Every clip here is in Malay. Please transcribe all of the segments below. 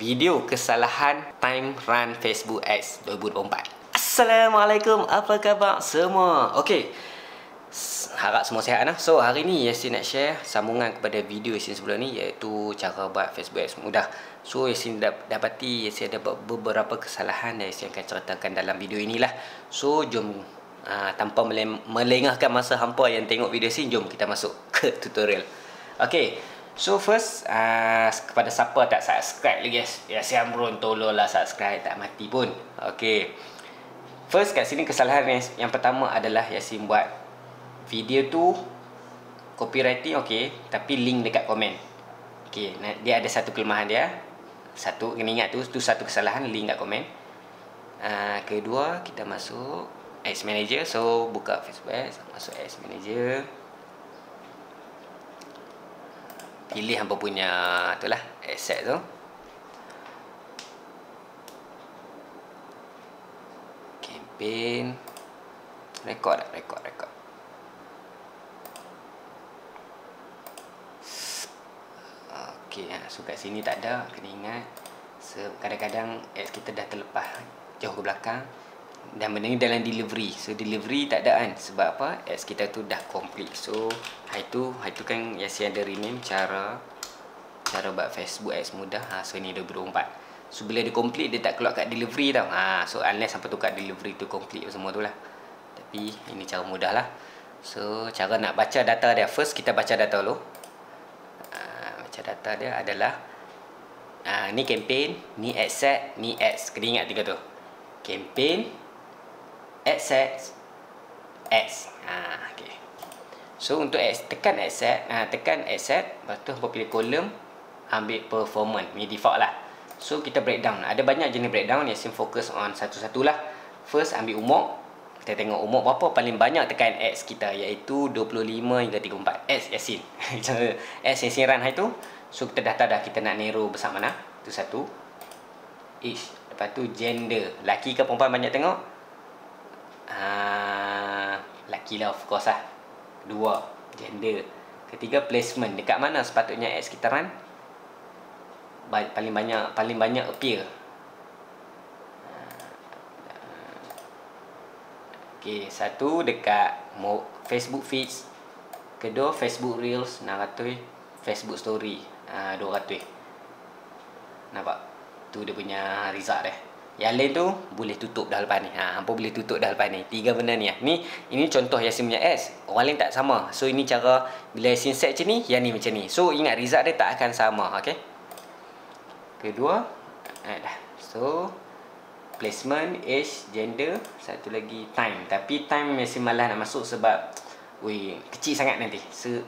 video kesalahan time run Facebook Ads 2024. Assalamualaikum, apa khabar semua? Okey. Harap semua sihat lah. So, hari ni Yasin nak share sambungan kepada video Yasin sebelum ni iaitu cara buat Facebook Ads mudah. So, Yasin dap dapati Yasin ada beberapa kesalahan yang Yasin akan ceritakan dalam video inilah. So, jom uh, tanpa melengahkan masa hampa yang tengok video Yasin, jom kita masuk ke tutorial. Okey. So first uh, kepada siapa tak subscribe lagi guys, ya saya amrun tolonglah subscribe tak mati pun. Okay. First kat sini kesalahan yang, yang pertama adalah Yasin buat video tu copywriting okey tapi link dekat komen. Okey, dia ada satu kelemahan dia. Satu kena ingat tu tu satu kesalahan link dekat komen. Uh, kedua kita masuk Ads Manager so buka Facebook masuk Ads Manager. Pilih hampa punya itulah asset tu. Campaign record tak? Record record Okey, ha, so kat sini tak ada, kena ingat. Kadang-kadang ads kita dah terlepas jauh ke belakang dan benda ni dalam delivery. So delivery tak ada kan? Sebab apa? Ads kita tu dah complete. So hari tu hari tu kan Yasin ada rename cara cara buat Facebook ads mudah. Ha, so ni 2024 so bila dia complete dia tak keluar kat delivery tau. Ha, so unless sampai tu kat delivery tu complete semua tu lah. Tapi ini cara mudah lah. So cara nak baca data dia. First kita baca data dulu. Ha, baca data dia adalah ha, ni campaign ni ad set ni ads. Kena ingat tiga tu. Campaign assets X. Ha, okay. So untuk X, tekan asset, ha, tekan asset, lepas tu pilih kolom, ambil performance, ni default lah. So kita breakdown. Ada banyak jenis breakdown, Yasin fokus on satu-satulah. First ambil umur. Kita tengok umur berapa paling banyak tekan X kita iaitu 25 hingga 34. X Yasin. X Yasin run hari tu. So kita dah tahu dah kita nak narrow besar mana. Itu satu. Ish. Lepas tu gender. Laki ke perempuan banyak tengok? Ah, laki lah of course lah. Dua Gender. Ketiga placement. Dekat mana sepatutnya ads kita run? Paling banyak Paling banyak appear. Okay Satu dekat Facebook feeds. Kedua Facebook Reels 600 Facebook Story uh, 200 Nampak? Tu dia punya result dia yang lain tu boleh tutup dah lepas ni. Ha, hampa boleh tutup dah lepas ni. Tiga benda ni. Ni ini contoh Yasin punya S. Orang lain tak sama. So ini cara bila Yasin set macam ni, yang ni macam ni. So ingat result dia tak akan sama, okey. Kedua, eh, dah. So placement, age, gender, satu lagi time. Tapi time Yasin malas nak masuk sebab weh, kecil sangat nanti.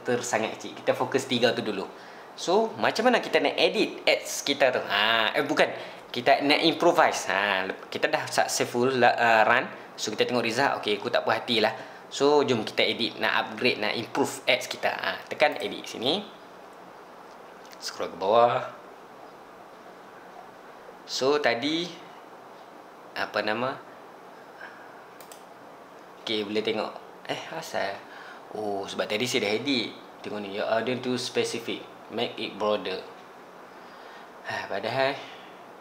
Tersangat kecil. Kita fokus tiga tu dulu. So, macam mana kita nak edit ads kita tu? Ha, eh bukan kita nak improvise. Ha kita dah successful uh, run. So kita tengok result. Okey aku tak puas hatilah so jom kita edit nak upgrade nak improve ads kita. Ha tekan edit sini. Scroll ke bawah. So tadi apa nama? Okey boleh tengok. Eh asal? Oh sebab tadi saya dah edit. Tengok ni you are too specific. Make it broader. Ha padahal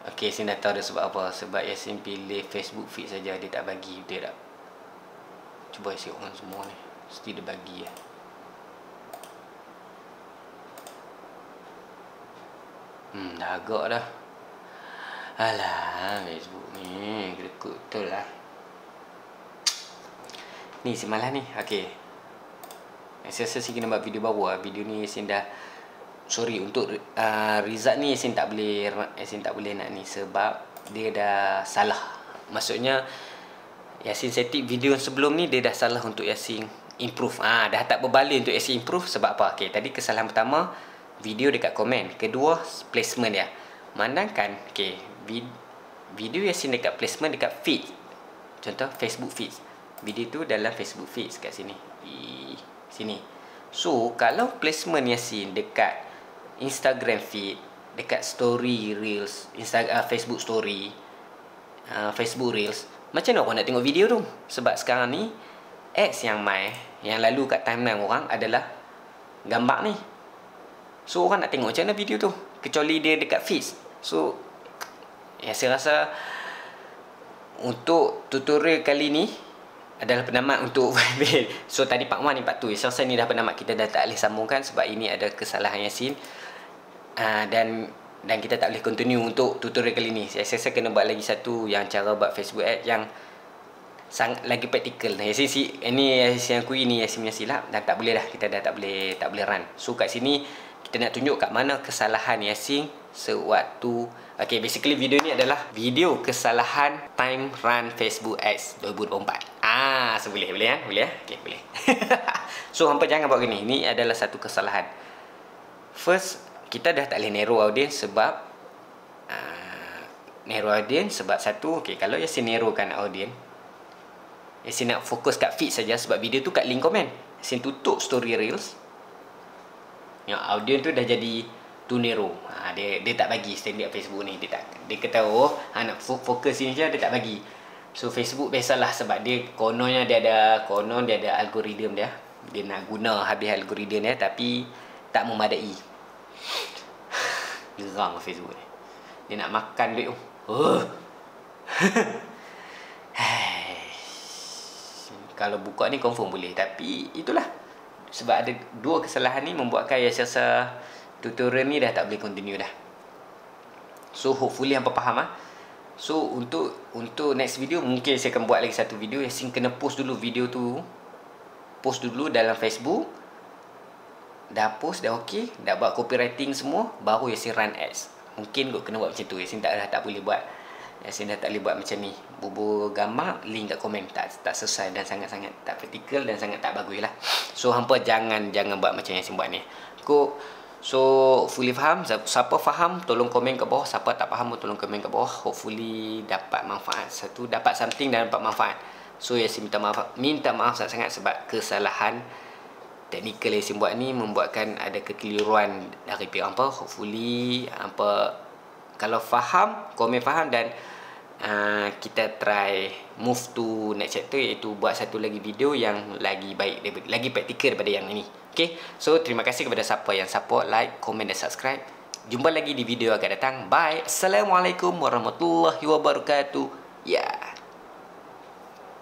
Okey, Yasin dah tahu dah sebab apa. Sebab Yasin pilih Facebook feed saja dia tak bagi dia tak. Cuba isi orang semua ni. Mesti dia bagi ya. Hmm, dah agak dah. Alah, Facebook ni. Gerekut betul lah. Ni, semalah ni. Okey. Saya rasa sih kena buat video baru lah. Video ni Yasin dah sorry untuk uh, result ni Yasin tak boleh Yasin tak boleh nak ni sebab dia dah salah. Maksudnya Yasin setting video sebelum ni dia dah salah untuk Yasin improve. Ah dah tak berbalik untuk Yasin improve sebab apa? Okey tadi kesalahan pertama video dekat komen. Kedua placement dia. Mandangkan okey vid video Yasin dekat placement dekat feed. Contoh Facebook feed video tu dalam Facebook feed kat sini. Di sini. So kalau placement Yasin dekat Instagram feed dekat story reels Instagram uh, Facebook story uh, Facebook reels. Macam mana orang nak tengok video tu? Sebab sekarang ni ads yang mai yang lalu kat timeline orang adalah gambar ni. So orang nak tengok macam mana video tu? Kecuali dia dekat feed so Ya, saya rasa untuk tutorial kali ni adalah penamat untuk so tadi part 1 ni part 2 saya rasa ni dah penamat kita dah tak boleh sambungkan sebab ini ada kesalahan Yasin uh, dan dan kita tak boleh continue untuk tutorial kali ni saya rasa kena buat lagi satu yang cara buat Facebook ad yang sang lagi praktikal Yasin si ini Yasin aku ini Yasin punya silap dan tak boleh dah kita dah tak boleh tak boleh run so kat sini kita nak tunjuk kat mana kesalahan Yasin sewaktu Okay, basically video ni adalah video kesalahan time run Facebook Ads 2024. Ah, so boleh, boleh ya? Boleh ya? Okay, boleh. so, hampa jangan buat gini. Ini adalah satu kesalahan. First, kita dah tak boleh narrow audience sebab uh, narrow audience sebab satu, okay, kalau Yasin narrowkan audience, Yasin nak fokus kat feed saja sebab video tu kat link komen. Yasin tutup story reels. Yang audience tu dah jadi too narrow. Ha, dia dia tak bagi standard Facebook ni. Dia tak dia kata oh ha, nak fokus sini je dia tak bagi. So Facebook biasalah sebab dia kononnya dia ada konon dia ada algoritma dia. Dia nak guna habis algoritma dia tapi tak memadai. Gerang Facebook ni. Dia nak makan duit tu. Oh. Kalau buka ni confirm boleh tapi itulah sebab ada dua kesalahan ni membuatkan Yasa tutorial ni dah tak boleh continue dah. So hopefully hampa faham ah. So untuk untuk next video mungkin saya akan buat lagi satu video yang sing kena post dulu video tu. Post dulu dalam Facebook. Dah post dah okey, dah buat copywriting semua, baru Yasin run ads. Mungkin kau kena buat macam tu. Yasin tak dah tak boleh buat. Yasin dah tak boleh buat macam ni. Bubur gambar, link kat komen tak tak selesai dan sangat-sangat tak praktikal dan sangat tak bagus lah. So hampa jangan jangan buat macam Yasin buat ni. Kau So fully faham Siapa faham Tolong komen kat bawah Siapa tak faham Tolong komen kat bawah Hopefully Dapat manfaat Satu Dapat something Dan dapat manfaat So Yasin minta maaf Minta maaf sangat-sangat Sebab kesalahan Teknikal Yasin buat ni Membuatkan ada kekeliruan Dari pihak apa Hopefully Apa Kalau faham Komen faham Dan uh, Kita try Move to next chapter Iaitu buat satu lagi video Yang lagi baik Lagi praktikal daripada yang ini Okay, so terima kasih kepada siapa yang support, like, komen dan subscribe. Jumpa lagi di video akan datang. Bye. Assalamualaikum warahmatullahi wabarakatuh. Ya. Yeah.